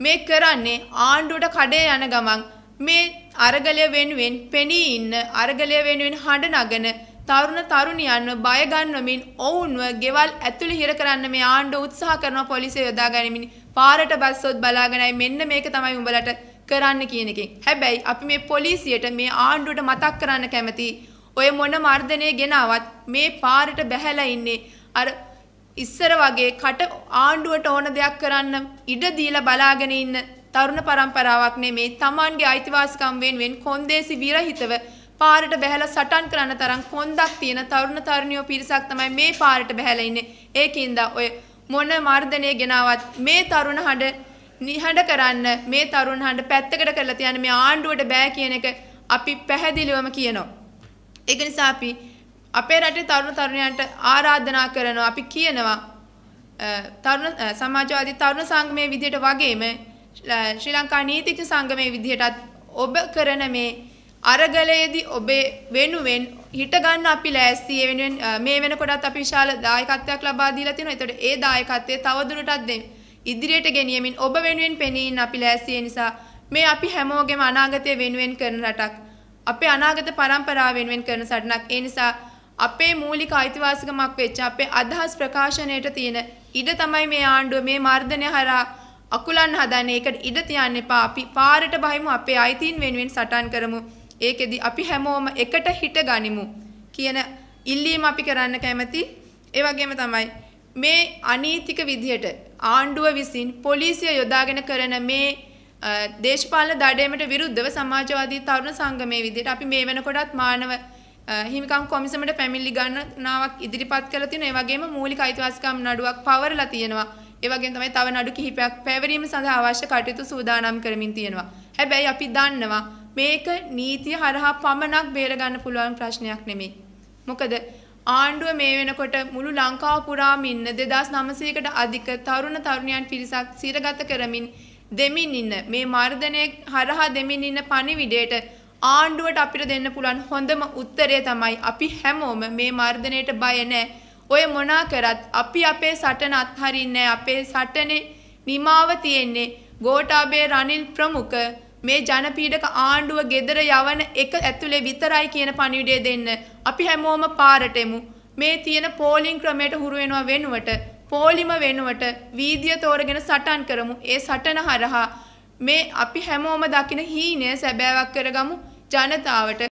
මේ කරන්නේ ආණ්ඩුවට කඩේ යන ගමන්. මේ අරගලය වෙනුවෙන් පෙනී ඉන්න අරගලය වෙනුවෙන් හඬ නගන තරුණ තරුණියන්ව බය ගන්නමින් ඔවුන්ව ගෙවල් ඇතුළේ හිර කරන්න මේ ආණ්ඩුව උත්සාහ කරන පොලිසිය යොදා ගනිමින්. පාරට බස්සොත් බලාගෙනයි මෙන්න මේක තමයි උඹලට කරන්න කියන එකෙන්. හැබැයි අපි මේ පොලිසියට මේ ආණ්ඩුවට මතක් කරන්න කැමති ඔය මොන මර්ධනය ගෙනාවත් මේ පාරට බැහැලා ඉන්නේ. අර ඉස්සර වගේ කට ආණ්ඩුවට ඕන දෙයක් කරන්න ඉඩ දීලා බලාගෙන ඉන්න තරුණ පරම්පරාවක් නෙමේ Tamanගේ අයිතිවාසිකම් වෙනුවෙන් කොන්දේසි විරහිතව පාරට බැහැලා සටන් කරන්න තරම් කොන්දක් තියෙන තරුණ තරුණියෝ පිරිසක් තමයි මේ පාරට බැහැලා ඉන්නේ. ඒකින්ද ඔය මොන මර්ධනය ගෙනාවත් මේ තරුණ හඬ නිහඬ කරන්න මේ තරුණ හඬ පැත්තකට කරලා තියන්න මේ ආණ්ඩුවට බෑ කියන එක අපි පැහැදිලිවම කියනවා. ඒක නිසා අපි අපේ රටේ තරුණ තරුණයන්ට ආරාධනා කරනවා අපි කියනවා තරුණ සමාජවාදී තරුණ සංගමයේ විදිහට වගේම ශ්‍රී ලංකා නීතිඥ සංගමයේ විදිහටත් ඔබ කරන මේ අරගලයේදී ඔබේ වෙනුවෙන් හිට ගන්න අපි ලෑස්ති ඒ වෙනුවෙන් මේ වෙනකොටත් අපි විශාල දායකත්වයක් ලබා දීලා තිනවා. ඒතකොට ඒ දායකත්වය තවදුරටත් ඉදිරියට ගෙනියමින් ඔබ වෙනුවෙන් පෙනී ඉන්න අපි ලෑස්ති නිසා මේ අපි හැමෝගෙම අනාගතය වෙනුවෙන් කරන රටක්. අපේ අනාගත පරම්පරාව වෙනුවෙන් කරන සටනක්. ඒ නිසා අපේ මූලික අයිතිවාසිකමක් වෙච්ච අපේ අදහස් ප්‍රකාශනයට තියෙන ඉඩ තමයි මේ ආණ්ඩුව මේ මර්ධනය හරහා අකුලන්න හදන්නේ. ඒකට ඉඩ තියන්න එපා. අපි පාරට බහිමු අපේ අයිතීන් වෙනුවෙන් සටන් කරමු. ඒකෙදි අපි හැමෝම එකට හිට ගනිමු කියන ඉල්ලීම අපි කරන්න කැමති. ඒ වගේම තමයි මේ අනීතික විදිහට ආණ්ඩුව විසින් පොලිසිය යොදාගෙන කරන මේ දේශපාලන දඩයමට විරුද්ධව සමාජවාදී තරුණ සංගමයේ විදිහට අපි මේ වෙනකොටත් මානව හිමිකම් කොමිසමට පැමිණිලි ගණනාවක් ඉදිරිපත් කරලා තියෙනවා. ඒ වගේම මූලික අයිතිවාසිකම් නඩුවක් පවරලා තියෙනවා. ඒ වගේම තමයි තව නඩු කිහිපයක් පැවරීම සඳහා අවශ්‍ය කටයුතු සූදානම් කරමින් තියෙනවා. හැබැයි අපි දන්නවා මේක නීතිය හරහා පමණක් බේරගන්න පුළුවන් ප්‍රශ්නයක් නෙමෙයි. මොකද ආණ්ඩුව මේ වෙනකොට මුළු ලංකාව පුරාම ඉන්න 2900කට අධික තරුණ තරුණියන් පිරිසක් සිරගත කරමින් දෙමින් ඉන්න මේ මර්ධනය හරහා දෙමින් ඉන්න පණිවිඩයට ආණ්ඩුවට අපිට දෙන්න පුළුවන් හොඳම උත්තරය තමයි අපි හැමෝම මේ මර්ධනයට බය නැහැ. ඔය මොනා කරත් අපි අපේ සටන අත්හරින්නේ අපේ සටනේ නිමාව තියෙන්නේ ගෝඨාභය රනිල් ප්‍රමුඛ මේ ජනපීඩක ආණ්ඩුව ගෙදර යවන එක ඇතුලේ විතරයි කියන පණිවිඩය දෙන්න අපි හැමෝම පාරට එමු. මේ තියෙන පෝලිං ක්‍රමයට හුරු වෙනවා වෙනුවට පෝලිම වෙනුවට වීදිය තෝරගෙන සටන් කරමු. ඒ සටන හරහා මේ අපි හැමෝම දකින හීනය සැබෑවක් කරගමු ජනතාවට.